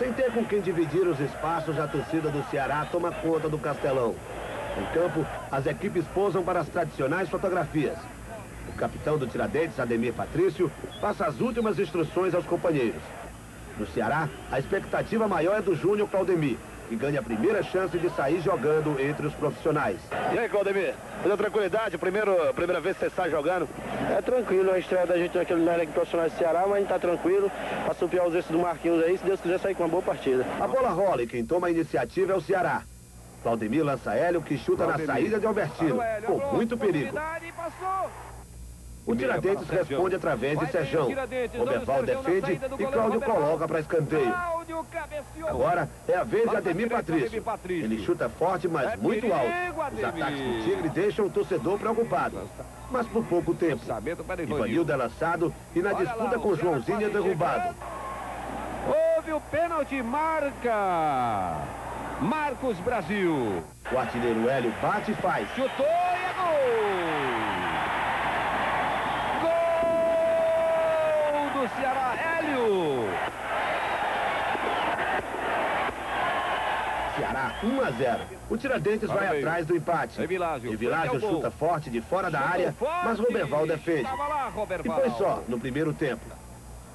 Sem ter com quem dividir os espaços, a torcida do Ceará toma conta do Castelão. Em campo, as equipes posam para as tradicionais fotografias. O capitão do Tiradentes, Ademir Patrício, passa as últimas instruções aos companheiros. No Ceará, a expectativa maior é do Júnior Claudemir, que ganha a primeira chance de sair jogando entre os profissionais. E aí, Claudemir? Toda tranquilidade? Primeiro, primeira vez que você sai jogando? É tranquilo, a estreia da gente naquele na Liga Profissional de Ceará, mas a gente tá tranquilo. Pra suprir a ausência do Marquinhos aí, se Deus quiser sair com uma boa partida. A bola rola e quem toma a iniciativa é o Ceará. Claudemir lança Hélio, que chuta Claudemir. na saída de Albertino, com muito perigo. O Tiradentes responde através de Sejão. Roberval defende e Cláudio coloca para escanteio. Agora é a vez de Ademir Patrício. Ele chuta forte, mas é muito alto. Os ataques do Tigre deixam o torcedor preocupado. Mas por pouco tempo. Ivanildo é lançado e na disputa com Joãozinho é derrubado. Houve o pênalti, marca! Marcos Brasil. O artilheiro Hélio bate e faz. Chutou e é gol! Gol do Ceará, Hélio. Ceará 1 a 0. O Tiradentes vai atrás do empate. Evilásio. Evilásio chuta forte de fora da área, mas Roberval defende. Lá, E foi só no primeiro tempo.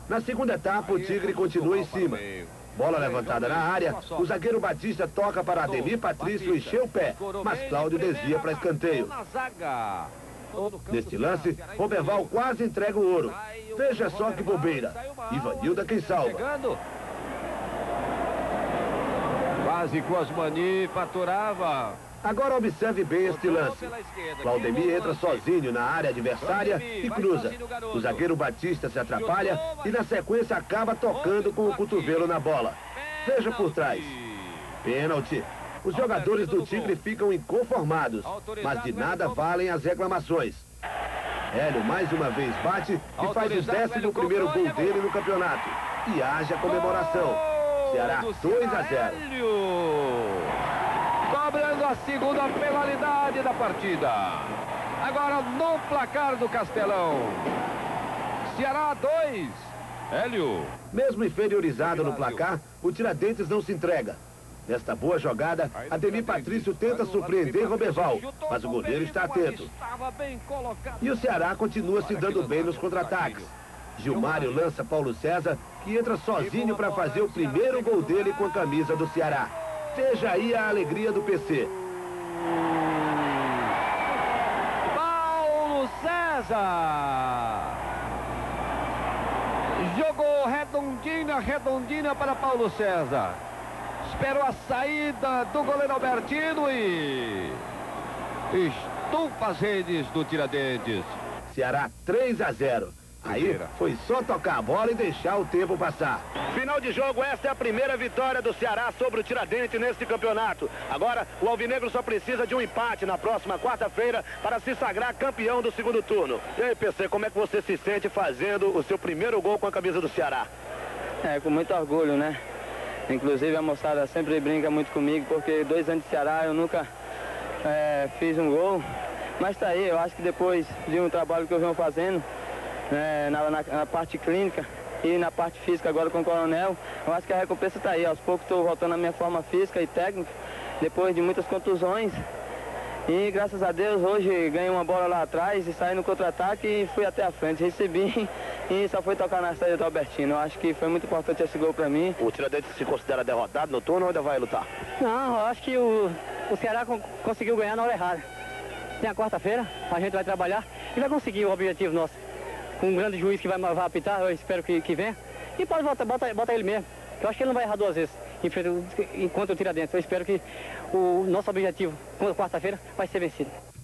Na segunda etapa, o Tigre continua em cima. Bola levantada na área, o zagueiro Batista toca para Ademir Patrício encher o pé, mas Cláudio desvia para escanteio. Neste lance, Roberval quase entrega o ouro. Veja só que bobeira. Ivanilda quem salva. Quase Cosmani faturava. Agora observe bem este lance. Claudemir entra sozinho na área adversária e cruza. O zagueiro Batista se atrapalha e na sequência acaba tocando com o cotovelo na bola. Veja por trás. Pênalti. Os jogadores do Tigre ficam inconformados, mas de nada valem as reclamações. Hélio mais uma vez bate e faz o décimo primeiro gol dele no campeonato. E haja comemoração. Ceará 2 a 0 cobrando a segunda penalidade da partida. Agora no placar do Castelão. Ceará 2, Hélio. Mesmo inferiorizado no placar, o Tiradentes não se entrega. Nesta boa jogada, Ademir Patrício tenta surpreender Roberval, mas o goleiro está atento. E o Ceará continua se dando bem nos contra-ataques. Gilmário lança Paulo César, que entra sozinho para fazer o primeiro gol dele com a camisa do Ceará. Veja aí a alegria do PC. Paulo César. Jogou redondinha, redondinha para Paulo César. Esperou a saída do goleiro Albertino e... Estufa as redes do Tiradentes. Ceará 3 a 0. Aí foi só tocar a bola e deixar o tempo passar. Final de jogo, esta é a primeira vitória do Ceará sobre o Tiradentes neste campeonato. Agora, o Alvinegro só precisa de um empate na próxima quarta-feira para se sagrar campeão do segundo turno. E aí, PC, como é que você se sente fazendo o seu primeiro gol com a camisa do Ceará? É, com muito orgulho, né? Inclusive a moçada sempre brinca muito comigo, porque dois anos de Ceará eu nunca é, fiz um gol. Mas tá aí, eu acho que depois de um trabalho que eu venho fazendo, é, na, na, na, parte clínica e na parte física agora com o coronel. Eu acho que a recompensa está aí. Aos poucos estou voltando à minha forma física e técnica, depois de muitas contusões. E graças a Deus hoje ganhei uma bola lá atrás e saí no contra-ataque e fui até a frente. Recebi e só foi tocar na saída do Albertino. Eu acho que foi muito importante esse gol para mim. O Tiradentes se considera derrotado no turno ou ainda vai lutar? Não, eu acho que o, o Ceará conseguiu ganhar na hora errada. Tem a quarta-feira, a gente vai trabalhar e vai conseguir o objetivo nosso um grande juiz que vai, vai apitar, eu espero que, que venha. E pode botar, bota, bota ele mesmo. Eu acho que ele não vai errar duas vezes enquanto eu tiro dentro. Eu espero que o nosso objetivo, quarta-feira, vai ser vencido.